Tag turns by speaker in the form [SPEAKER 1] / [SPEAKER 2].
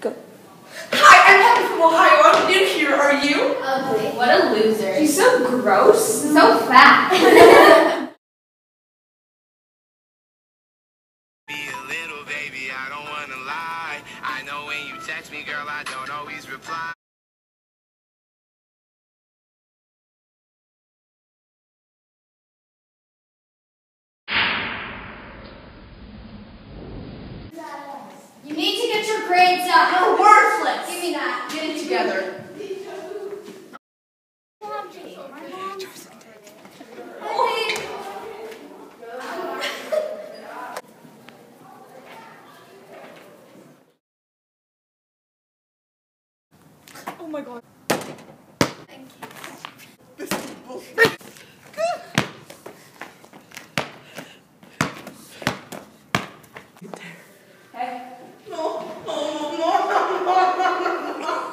[SPEAKER 1] Go.
[SPEAKER 2] Hi, I'm Heather from Ohio. I'm new here. Are you?
[SPEAKER 3] Ugly. What a loser.
[SPEAKER 4] She's so gross.
[SPEAKER 3] so fat.
[SPEAKER 5] Be a little baby, I don't wanna lie. I know when you text me, girl, I don't always reply.
[SPEAKER 3] you need to get your grades uh, up.
[SPEAKER 2] You're worthless.
[SPEAKER 3] Give me that.
[SPEAKER 2] Get it together. Oh my god. This is bullshit.
[SPEAKER 3] Hey.
[SPEAKER 2] No, no, no, no, no, no, no, no.